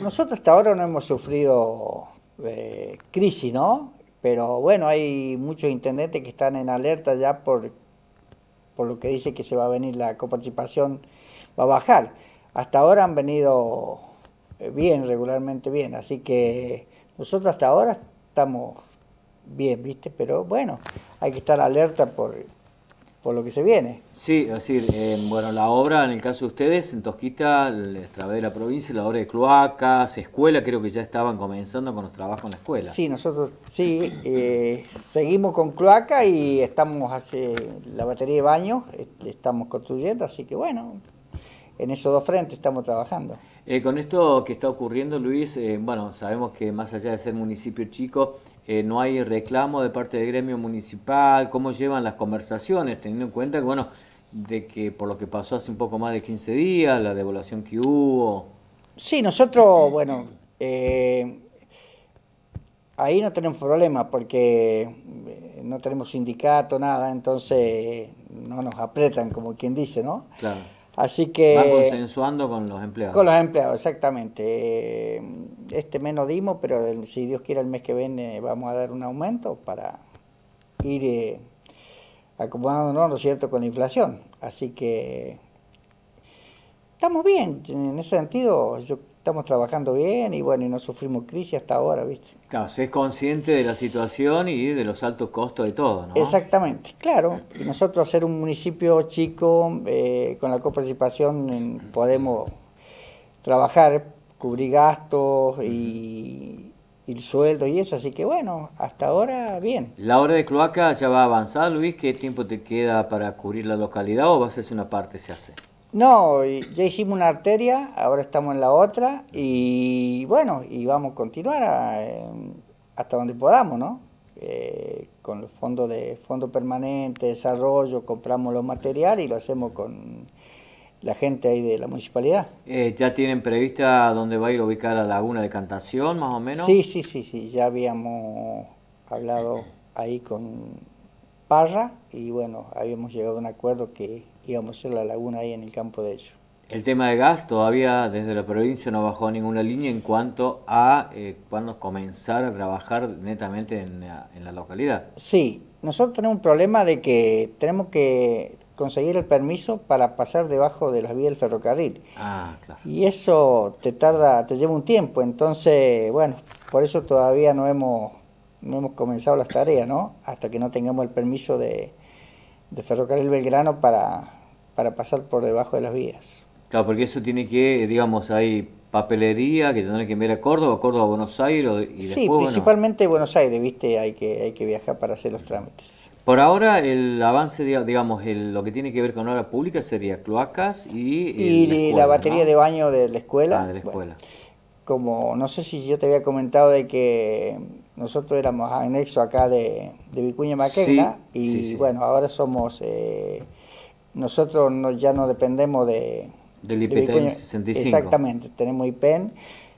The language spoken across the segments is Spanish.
Nosotros hasta ahora no hemos sufrido eh, crisis, ¿no? Pero bueno, hay muchos intendentes que están en alerta ya por, por lo que dice que se va a venir la coparticipación, va a bajar. Hasta ahora han venido eh, bien, regularmente bien, así que nosotros hasta ahora estamos bien, ¿viste? Pero bueno, hay que estar alerta por, por lo que se viene. Sí, es decir, eh, bueno, la obra, en el caso de ustedes, en Tosquita, a través de la provincia, la obra de cloacas, escuela, creo que ya estaban comenzando con los trabajos en la escuela. Sí, nosotros sí, eh, seguimos con cloaca y estamos hace la batería de baños, estamos construyendo, así que bueno, en esos dos frentes estamos trabajando. Eh, con esto que está ocurriendo, Luis, bueno, sabemos que más allá de ser municipio chico, eh, no hay reclamo de parte del gremio municipal, cómo llevan las conversaciones, teniendo en cuenta que, bueno, de que por lo que pasó hace un poco más de 15 días, la devaluación que hubo. Sí, nosotros, bueno, eh, ahí no tenemos problema porque eh, no tenemos sindicato, nada, entonces no nos apretan, como quien dice, ¿no? Claro. Así que... Van consensuando con los empleados. Con los empleados, exactamente. Este mes no dimos, pero si Dios quiere el mes que viene vamos a dar un aumento para ir eh, acomodándonos, ¿no es cierto?, con la inflación. Así que estamos bien, en ese sentido yo estamos trabajando bien y bueno, y no sufrimos crisis hasta ahora, ¿viste? Claro, se es consciente de la situación y de los altos costos de todo, ¿no? Exactamente, claro. Y nosotros, ser un municipio chico, eh, con la coparticipación podemos trabajar, cubrir gastos y, el sueldo y eso, así que bueno, hasta ahora bien. ¿La hora de cloaca ya va a avanzar, Luis? ¿Qué tiempo te queda para cubrir la localidad o va a hacerse una parte, se hace? No, ya hicimos una arteria, ahora estamos en la otra y bueno, y vamos a continuar eh, hasta donde podamos, ¿no? Eh, con los fondos de fondo permanente, desarrollo, compramos los materiales y lo hacemos con la gente ahí de la municipalidad. Eh, ¿Ya tienen prevista dónde va a ir ubicada la laguna de Cantación, más o menos? Sí, sí, sí, sí, ya habíamos hablado ahí con Parra y bueno, habíamos llegado a un acuerdo que íbamos a hacer la laguna ahí en el campo de ellos. El tema de gas todavía desde la provincia no bajó ninguna línea en cuanto a eh, cuándo comenzar a trabajar netamente en la, localidad. Sí, nosotros tenemos un problema de que tenemos que conseguir el permiso para pasar debajo de las vías del ferrocarril. Ah, claro. Y eso te tarda, te lleva un tiempo, entonces, bueno, por eso todavía no hemos, no hemos comenzado las tareas, ¿no? Hasta que no tengamos el permiso de, de Ferrocarril Belgrano para, para pasar por debajo de las vías. Claro, porque eso tiene que, digamos, hay papelería que tendrán que enviar a Córdoba, Córdoba a Buenos Aires y Sí, principalmente Buenos Aires, viste, hay que, hay que viajar para hacer los trámites. Por ahora el avance, digamos, lo que tiene que ver con obra pública sería cloacas y... Y la, batería de baño de la escuela. Ah, de la escuela. como, no sé si yo te había comentado de que nosotros éramos anexo acá de, de Vicuña Maquena y bueno, ahora somos... Eh, nosotros no, ya no dependemos de... Del IPEN 65. Exactamente, tenemos IPEN,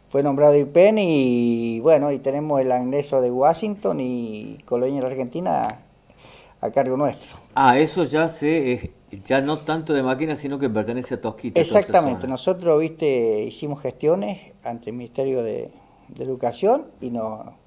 fue nombrado IPEN y bueno, y tenemos el anexo de Washington y Colonia de la Argentina a cargo nuestro. Ah, eso ya se, ya no tanto de máquinas, sino que pertenece a Tosquita. Exactamente, nosotros, viste, hicimos gestiones ante el Ministerio de, de Educación y nos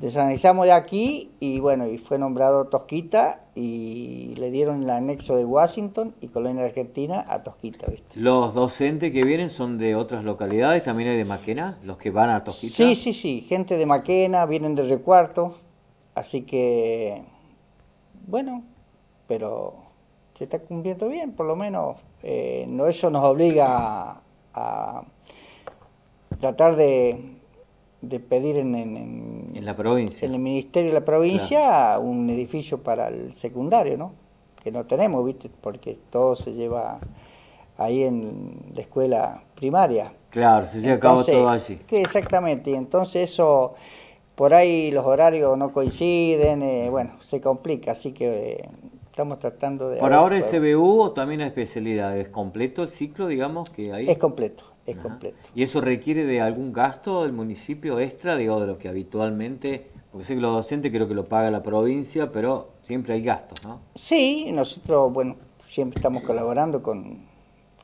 Desanalizamos de aquí y bueno, y fue nombrado Tosquita y le dieron el anexo de Washington y Colonia Argentina a Tosquita, ¿viste? ¿Los docentes que vienen son de otras localidades? ¿También hay de Maquena? ¿Los que van a Tosquita? Sí, sí, sí, gente de Maquena, vienen de Recuarto, así que, bueno, pero se está cumpliendo bien, por lo menos eh, no eso nos obliga a tratar de de pedir en, en, la provincia. En el Ministerio de la Provincia un edificio para el secundario, ¿no? Que no tenemos, ¿viste? Porque todo se lleva ahí en la escuela primaria. Claro, se lleva a cabo todo allí. Que exactamente, y entonces eso, por ahí los horarios no coinciden, eh, bueno, se complica, así que eh, estamos tratando de... ¿Por ahora el CBU o también la especialidad? ¿Es completo el ciclo, digamos, que hay? Es completo, es completo. ¿Y eso requiere de algún gasto del municipio extra, digo, de lo que habitualmente, porque sé que los docentes creo que lo paga la provincia, pero siempre hay gastos, ¿no? Sí, nosotros, bueno, siempre estamos colaborando con,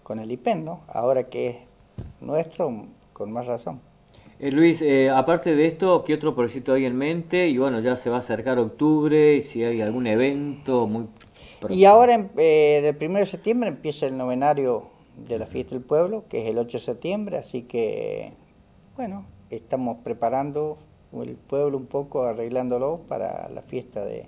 con el IPEN, ¿no? Ahora que es nuestro, con más razón. Eh, Luis, eh, aparte de esto, ¿qué otro proyecto hay en mente? Y bueno, ya se va a acercar octubre, si hay algún evento muy... Y ahora, eh, del 1 de septiembre, empieza el novenario de la fiesta del pueblo, que es el 8 de septiembre, así que, bueno, estamos preparando el pueblo un poco, arreglándolo para la fiesta de,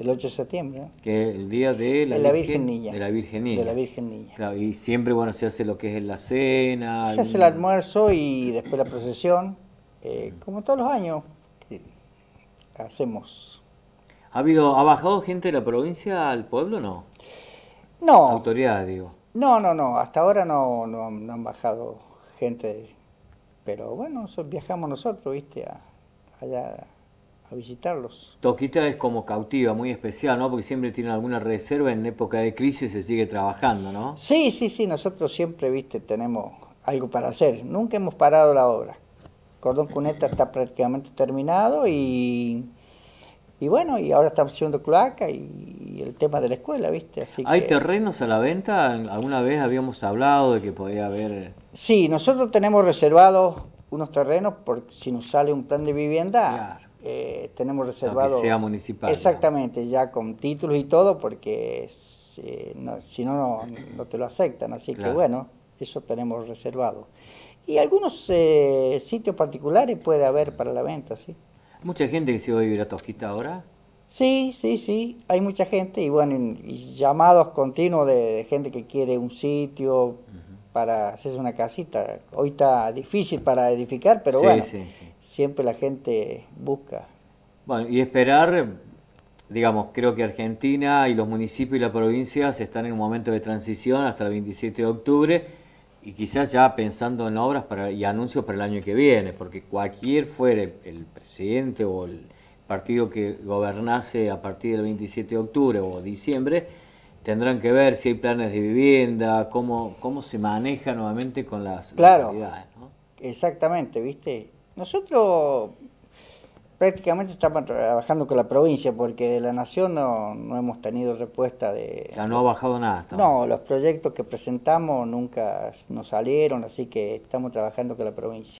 del 8 de septiembre. Que es el día de la, Virgen, Niña. De la Virgen Niña. De la Virgen Niña. Claro, y siempre, bueno, se hace lo que es la cena. Se hace el almuerzo y después la procesión, eh, como todos los años hacemos. ¿Ha, habido, ¿Ha bajado gente de la provincia al pueblo no? No. Autoridades, digo. No, no, no, hasta ahora no, no, han bajado gente, pero bueno, viajamos nosotros, viste, allá a visitarlos. Toquita es como cautiva, muy especial, ¿no? Porque siempre tienen alguna reserva, en época de crisis se sigue trabajando, ¿no? Sí, sí, sí, nosotros siempre, viste, tenemos algo para hacer. Nunca hemos parado la obra. Cordón Cuneta está prácticamente terminado y, y bueno, y ahora estamos haciendo cloaca y, el tema de la escuela, ¿viste? Así ¿Hay terrenos a la venta? ¿Alguna vez habíamos hablado de que podía haber...? Sí, nosotros tenemos reservados unos terrenos por si nos sale un plan de vivienda. Claro eh, tenemos reservado... que sea municipal. Exactamente, ya con títulos y todo, porque si no, no, te lo aceptan. Así que bueno, eso tenemos reservado. Y algunos eh, sitios particulares puede haber para la venta, sí. ¿Mucha gente que se va a vivir a Tosquita ahora? Sí, sí, sí, hay mucha gente y bueno, y llamados continuos de, gente que quiere un sitio para hacerse una casita. Hoy está difícil para edificar, pero bueno, sí, sí siempre la gente busca. Bueno, y esperar, digamos, creo que Argentina y los municipios y las provincias están en un momento de transición hasta el 27 de octubre y quizás ya pensando en obras para, y anuncios para el año que viene, porque cualquier fuere el, presidente o el partido que gobernase a partir del 27 de octubre o diciembre, tendrán que ver si hay planes de vivienda, cómo, cómo se maneja nuevamente con las claro, Exactamente, ¿viste? Nosotros prácticamente estamos trabajando con la provincia porque de la nación no, hemos tenido respuesta de... Ya no ha bajado nada. No, los proyectos que presentamos nunca nos salieron, así que estamos trabajando con la provincia.